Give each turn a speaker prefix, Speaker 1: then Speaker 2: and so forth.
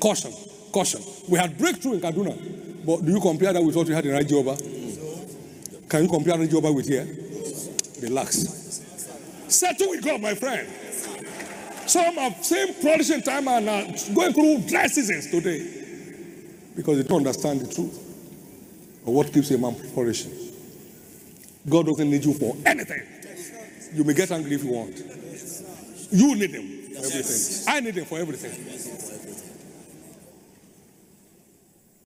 Speaker 1: Caution, caution. We had breakthrough in Kaduna, but do you compare that with what we had in Rajoba? Can you compare Rajoba with here? Relax. Settle with God, my friend. Some have same production time and are going through dry seasons today because they don't understand the truth of what keeps a man flourishing. God doesn't need you for anything. You may get angry if you want. You need him for everything. I need him for everything.